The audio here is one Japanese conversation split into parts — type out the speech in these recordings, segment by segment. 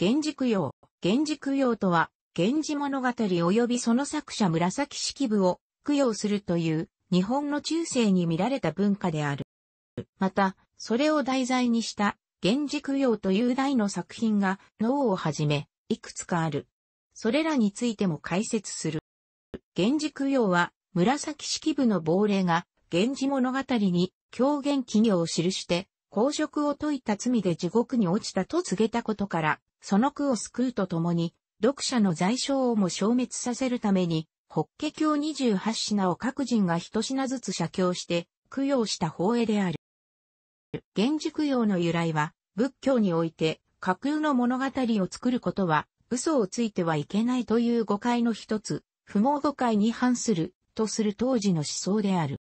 源氏供養。源氏供養とは、源氏物語及びその作者紫式部を供養するという日本の中世に見られた文化である。また、それを題材にした源氏供養という題の作品が脳をはじめ、いくつかある。それらについても解説する。源氏供養は、紫式部の亡霊が、源氏物語に狂言企業を記して、公職を解いた罪で地獄に落ちたと告げたことから、その句を救うとともに、読者の在所をも消滅させるために、法華経28品を各人が一品ずつ写経して、供養した法会である。源氏供養の由来は、仏教において、架空の物語を作ることは、嘘をついてはいけないという誤解の一つ、不毛誤解に反する、とする当時の思想である。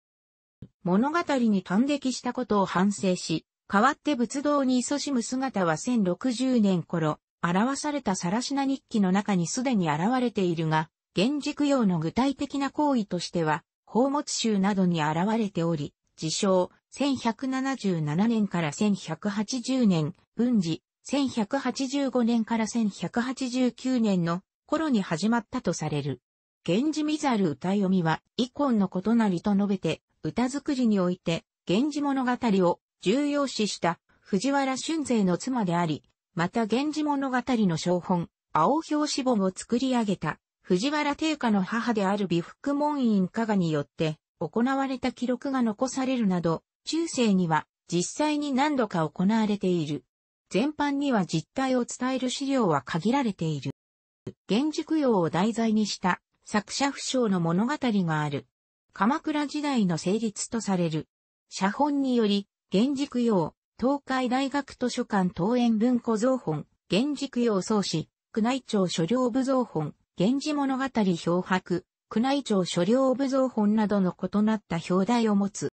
物語に感激したことを反省し、代わって仏道に勤しむ姿は1060年頃、表されたさらしな日記の中にすでに現れているが、現実用の具体的な行為としては、宝物集などに現れており、自称、1177年から1180年、文字、1185年から1189年の頃に始まったとされる。源氏見ざる歌読みは、遺恨の異なりと述べて、歌作りにおいて、源氏物語を重要視した藤原俊勢の妻であり、また源氏物語の小本、青表紙本を作り上げた藤原定家の母である美福門院加賀によって行われた記録が残されるなど、中世には実際に何度か行われている。全般には実態を伝える資料は限られている。源氏供養を題材にした作者不詳の物語がある。鎌倉時代の成立とされる。写本により、源氏供養、東海大学図書館東園文庫造本、源氏供養創始、宮内庁所領部造本、源氏物語漂白、宮内庁所領部造本などの異なった表題を持つ。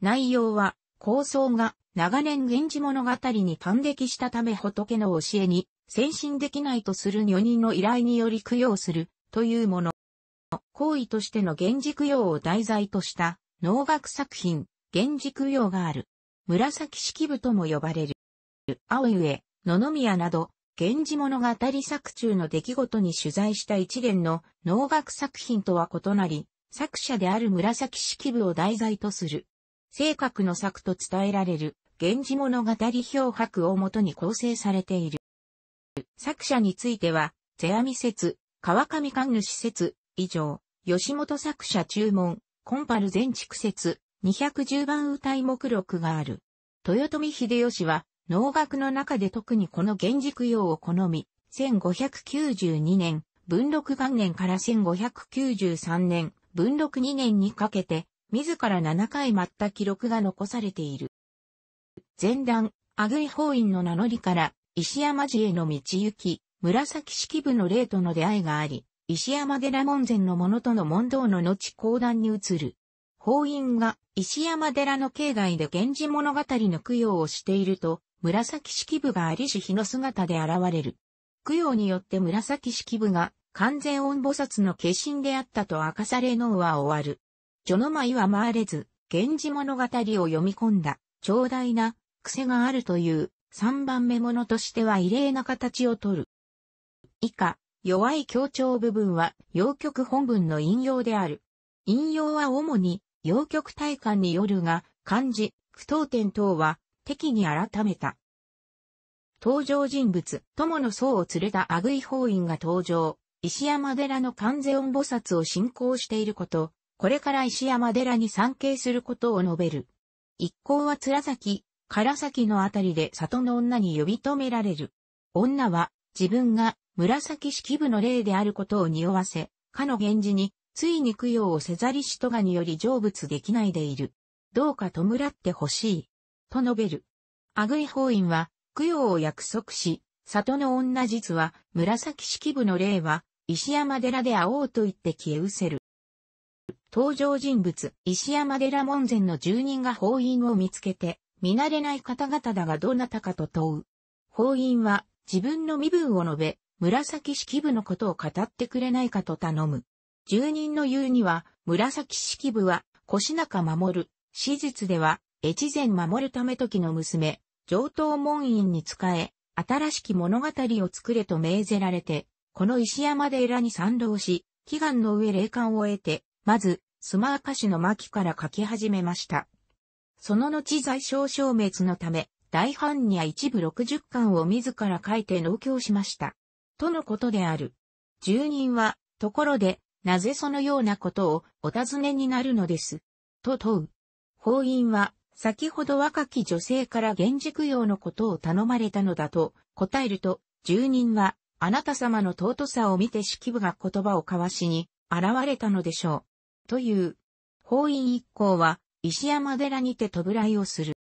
内容は、構想が長年源氏物語に感激したため仏の教えに先進できないとする女人の依頼により供養するというもの。行為としての源氏供養を題材とした能楽作品、源氏供養がある。紫式部とも呼ばれる。青上、野々宮など、源氏物語作中の出来事に取材した一連の能楽作品とは異なり、作者である紫式部を題材とする。正確の作と伝えられる、源氏物語漂白をもとに構成されている。作者については、世阿弥説、川上神主説、以上、吉本作者注文、コンパル全畜説、210番歌い目録がある。豊臣秀吉は、能楽の中で特にこの源氏供養を好み、1592年、文禄元年から1593年、文禄2年にかけて、自ら7回舞った記録が残されている。前段、阿久井法院の名乗りから、石山寺への道行き、紫式部の霊との出会いがあり、石山寺門前の者との問答の後講談に移る。法院が石山寺の境内で源氏物語の供養をしていると、紫式部がありし日の姿で現れる。供養によって紫式部が完全音菩薩の化身であったと明かされのは終わる。序の舞は回れず、源氏物語を読み込んだ、長大な癖があるという三番目物としては異例な形をとる。以下、弱い強調部分は、陽曲本文の引用である。引用は主に、陽極体感によるが、漢字、不当点等は、適に改めた。登場人物、友の僧を連れた阿久井法院が登場、石山寺の観世音菩薩を信仰していること、これから石山寺に参詣することを述べる。一行は面崎、唐崎のあたりで里の女に呼び止められる。女は自分が紫式部の霊であることを匂わせ、かの源氏についに供養をせざりしとがにより成仏できないでいる。どうか弔ってほしい。と述べる。阿久井法院は、供養を約束し、里の女実は、紫式部の霊は、石山寺で会おうと言って消え失せる。登場人物、石山寺門前の住人が法院を見つけて、見慣れない方々だがどなたかと問う。法院は、自分の身分を述べ、紫式部のことを語ってくれないかと頼む。住人の言うには、紫式部は、腰中守る、史実では、越前守るため時の娘、上等門院に仕え、新しき物語を作れと命ぜられて、この石山寺に賛同し、祈願の上霊感を得て、まず、スマーカ氏の巻から書き始めました。その後在省消滅のため、大藩には一部60巻を自ら書いて納協しました。とのことである。住人は、ところで、なぜそのようなことをお尋ねになるのです？と問う。法院は、先ほど若き女性から現地供養のことを頼まれたのだと答えると、住人は、あなた様の尊さを見て式部が言葉を交わしに現れたのでしょう。という。法院一行は、石山寺にて弔いをする。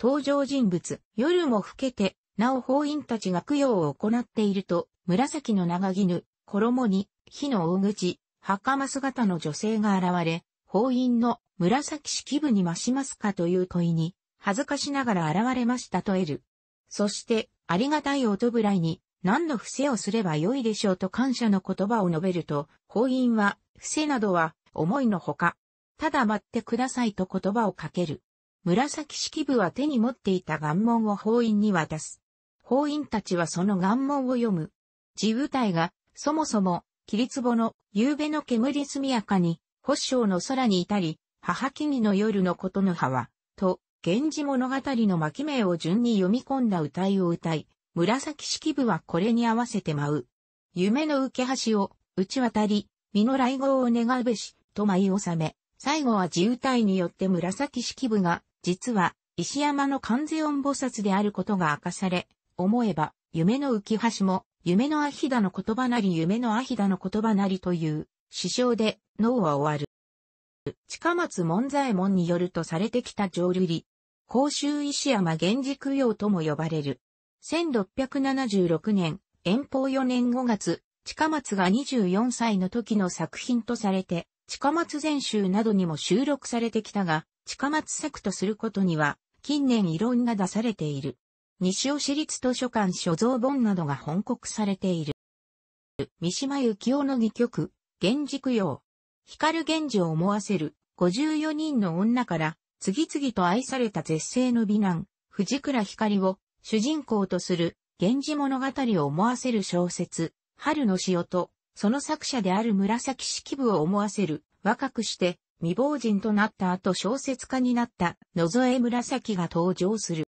登場人物、夜も更けて、なお法院たちが供養を行っていると、紫の長絹、衣に、火の大口、袴姿の女性が現れ、法院の紫式部に増しますかという問いに、恥ずかしながら現れましたと得る。そして、ありがたいおとぶらいに、何の伏せをすればよいでしょうと感謝の言葉を述べると、法院は、伏せなどは、思いのほか、ただ待ってくださいと言葉をかける。紫式部は手に持っていた願文を法院に渡す。法院たちはその願文を読む。自部隊が、そもそも、霧壺の、夕べの煙速やかに、保証の空にいたり、母木々の夜のことの葉は、と、源氏物語の巻名を順に読み込んだ歌いを歌い、紫式部はこれに合わせて舞う。夢の受け橋を、打ち渡り、身の来合を願うべし、と舞い納め、最後は自由体によって紫式部が、実は、石山の観世音菩薩であることが明かされ、思えば、夢の浮橋も、夢のアヒダの言葉なり夢のアヒダの言葉なりという、師匠で、脳は終わる。近松門左衛門によるとされてきた浄瑠璃。甲州石山源氏供養とも呼ばれる。1676年、遠方4年5月、近松が24歳の時の作品とされて、近松全集などにも収録されてきたが、近松作とすることには、近年異論が出されている。西尾市立図書館所蔵本などが本国されている。三島由紀夫の戯曲、源氏供養。光源氏を思わせる、54人の女から、次々と愛された絶世の美男、藤倉光を、主人公とする、源氏物語を思わせる小説、春の潮と、その作者である紫式部を思わせる、若くして未亡人となった後小説家になった野添紫が登場する。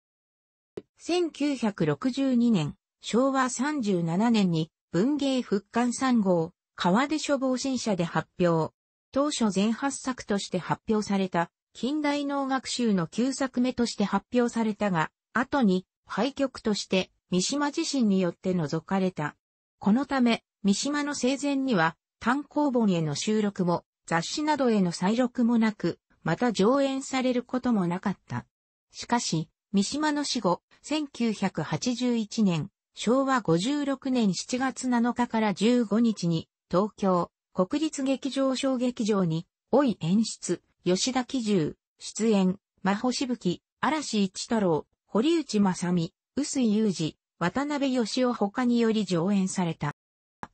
1962年、昭和37年に文芸復刊3号、川出処方新社で発表。当初全8作として発表された近代能学習の9作目として発表されたが、後に廃局として三島自身によって除かれた。このため、三島の生前には単行本への収録も雑誌などへの再録もなく、また上演されることもなかった。しかし、三島の死後、1981年、昭和56年7月7日から15日に、東京、国立劇場小劇場に、老い演出、吉田喜重、出演、真帆しぶき、嵐一太郎、堀内正美、臼井裕二、渡辺義雄他により上演された。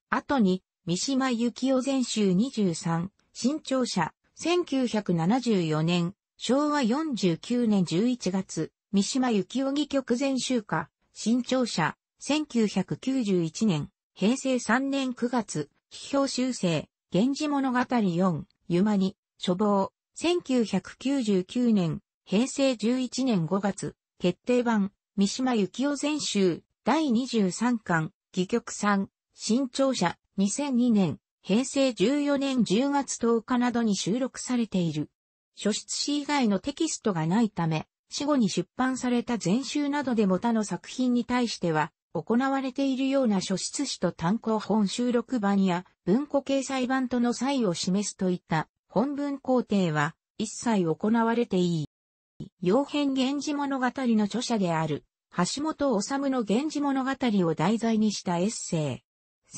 後に、三島由紀夫全集23、新潮社、1974年、昭和49年11月、三島由紀夫戯曲全集歌、新潮社、1991年、平成3年9月、批評修正、源氏物語4、ゆまに、処方、1999年、平成11年5月、決定版、三島由紀夫全集、第23巻、戯曲3、新潮社、2002年、平成14年10月10日などに収録されている。書出誌以外のテキストがないため、死後に出版された全集などでも他の作品に対しては、行われているような書出誌と単行本収録版や文庫掲載版との差異を示すといった本文工程は一切行われていい。洋編源氏物語の著者である橋本治の源氏物語を題材にしたエッセ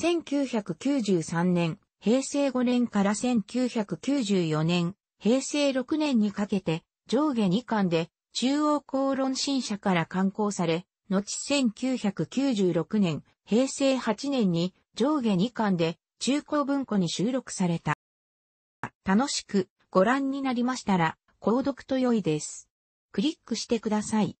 イ。1993年、平成5年から1994年、平成6年にかけて、上下2巻で、中央公論新社から刊行され、後1996年、平成8年に上下2巻で中古文庫に収録された。楽しくご覧になりましたら、購読と良いです。クリックしてください。